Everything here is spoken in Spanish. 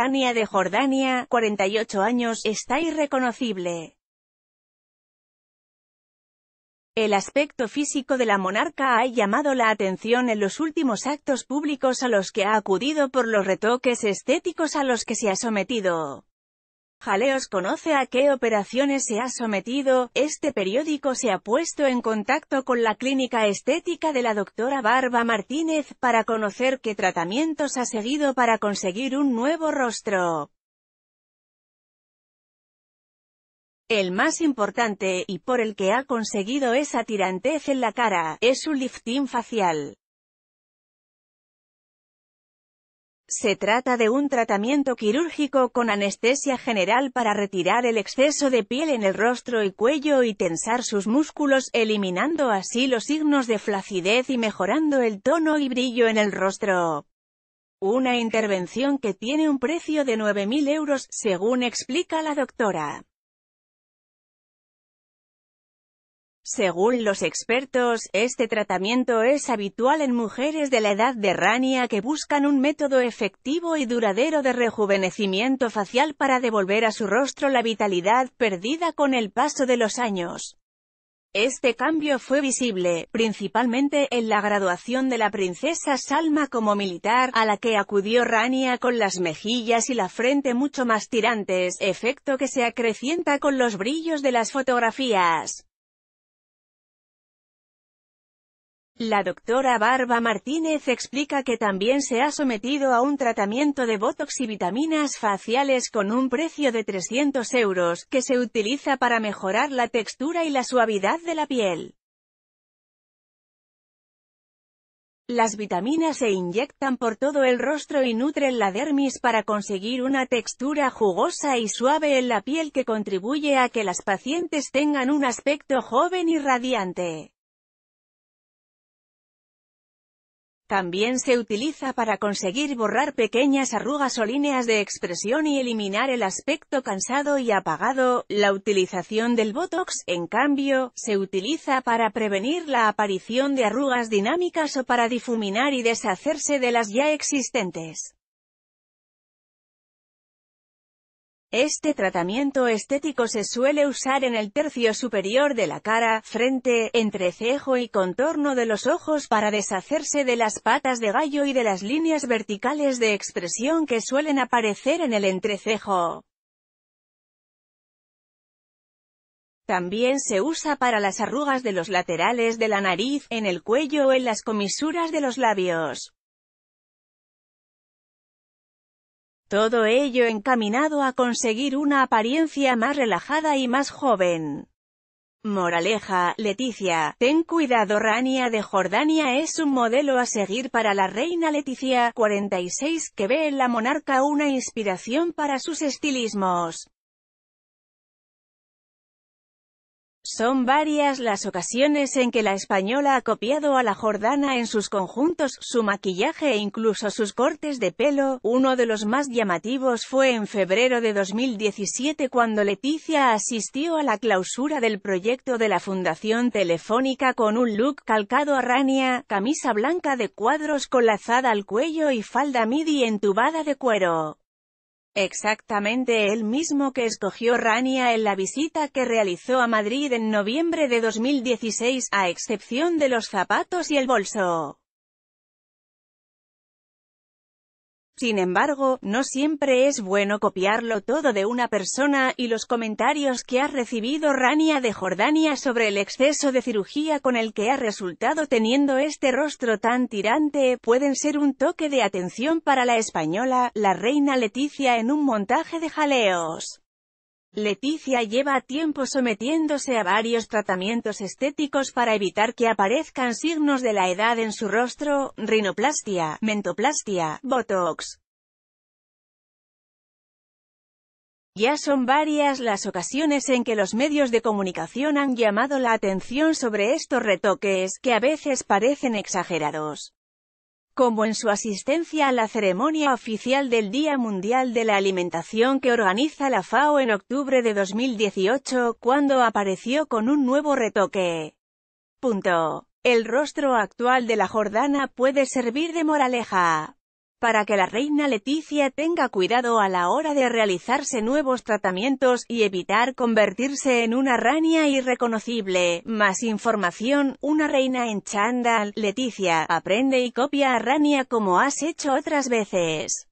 De Jordania, 48 años, está irreconocible. El aspecto físico de la monarca ha llamado la atención en los últimos actos públicos a los que ha acudido por los retoques estéticos a los que se ha sometido. Jaleos conoce a qué operaciones se ha sometido, este periódico se ha puesto en contacto con la clínica estética de la doctora Barba Martínez, para conocer qué tratamientos ha seguido para conseguir un nuevo rostro. El más importante, y por el que ha conseguido esa tirantez en la cara, es su lifting facial. Se trata de un tratamiento quirúrgico con anestesia general para retirar el exceso de piel en el rostro y cuello y tensar sus músculos, eliminando así los signos de flacidez y mejorando el tono y brillo en el rostro. Una intervención que tiene un precio de 9.000 euros, según explica la doctora. Según los expertos, este tratamiento es habitual en mujeres de la edad de Rania que buscan un método efectivo y duradero de rejuvenecimiento facial para devolver a su rostro la vitalidad perdida con el paso de los años. Este cambio fue visible, principalmente, en la graduación de la princesa Salma como militar, a la que acudió Rania con las mejillas y la frente mucho más tirantes, efecto que se acrecienta con los brillos de las fotografías. La doctora Barba Martínez explica que también se ha sometido a un tratamiento de botox y vitaminas faciales con un precio de 300 euros, que se utiliza para mejorar la textura y la suavidad de la piel. Las vitaminas se inyectan por todo el rostro y nutren la dermis para conseguir una textura jugosa y suave en la piel que contribuye a que las pacientes tengan un aspecto joven y radiante. También se utiliza para conseguir borrar pequeñas arrugas o líneas de expresión y eliminar el aspecto cansado y apagado. La utilización del Botox, en cambio, se utiliza para prevenir la aparición de arrugas dinámicas o para difuminar y deshacerse de las ya existentes. Este tratamiento estético se suele usar en el tercio superior de la cara, frente, entrecejo y contorno de los ojos para deshacerse de las patas de gallo y de las líneas verticales de expresión que suelen aparecer en el entrecejo. También se usa para las arrugas de los laterales de la nariz, en el cuello o en las comisuras de los labios. Todo ello encaminado a conseguir una apariencia más relajada y más joven. Moraleja, Leticia, ten cuidado Rania de Jordania es un modelo a seguir para la reina Leticia, 46, que ve en la monarca una inspiración para sus estilismos. Son varias las ocasiones en que la española ha copiado a la jordana en sus conjuntos, su maquillaje e incluso sus cortes de pelo. Uno de los más llamativos fue en febrero de 2017 cuando Leticia asistió a la clausura del proyecto de la Fundación Telefónica con un look calcado a Rania, camisa blanca de cuadros con lazada al cuello y falda midi entubada de cuero. Exactamente el mismo que escogió Rania en la visita que realizó a Madrid en noviembre de 2016, a excepción de los zapatos y el bolso. Sin embargo, no siempre es bueno copiarlo todo de una persona, y los comentarios que ha recibido Rania de Jordania sobre el exceso de cirugía con el que ha resultado teniendo este rostro tan tirante, pueden ser un toque de atención para la española, la reina Leticia en un montaje de jaleos. Leticia lleva tiempo sometiéndose a varios tratamientos estéticos para evitar que aparezcan signos de la edad en su rostro, rinoplastia, mentoplastia, botox. Ya son varias las ocasiones en que los medios de comunicación han llamado la atención sobre estos retoques, que a veces parecen exagerados como en su asistencia a la ceremonia oficial del Día Mundial de la Alimentación que organiza la FAO en octubre de 2018, cuando apareció con un nuevo retoque. Punto. El rostro actual de la Jordana puede servir de moraleja. Para que la reina Leticia tenga cuidado a la hora de realizarse nuevos tratamientos, y evitar convertirse en una rania irreconocible. Más información, una reina en chándal, Leticia, aprende y copia a Rania como has hecho otras veces.